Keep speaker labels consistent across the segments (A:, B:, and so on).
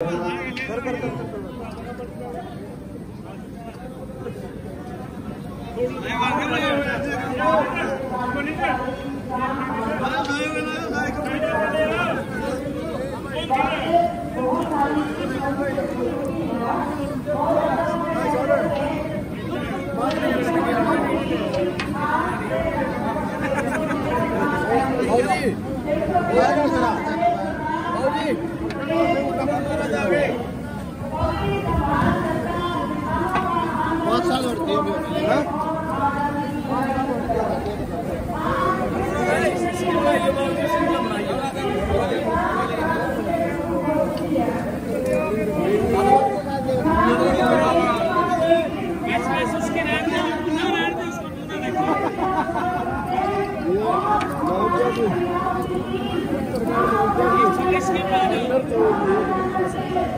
A: बहुत Let's get money.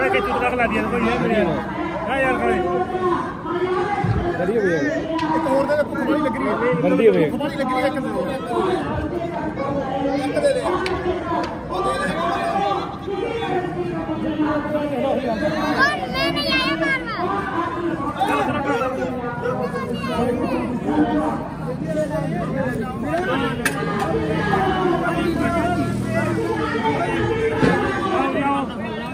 A: खड़े के चुटका खिला दिया कोई है मेरे हाँ यार खड़े डरिए भैया। एक और दे कुमारी लग रही है। बंदी है भैया। कुमारी लग रही है एक दे। दे और मैं नहीं आया मारवा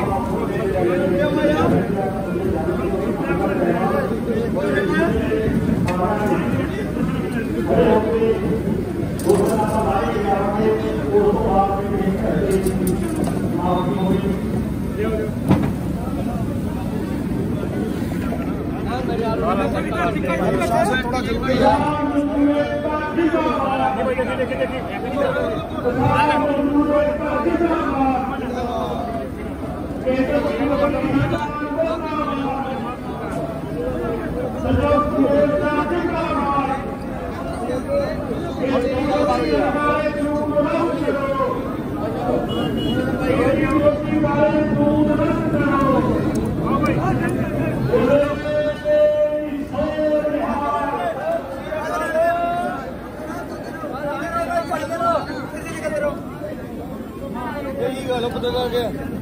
A: हाँ, थोड़ा Loco de la guerra.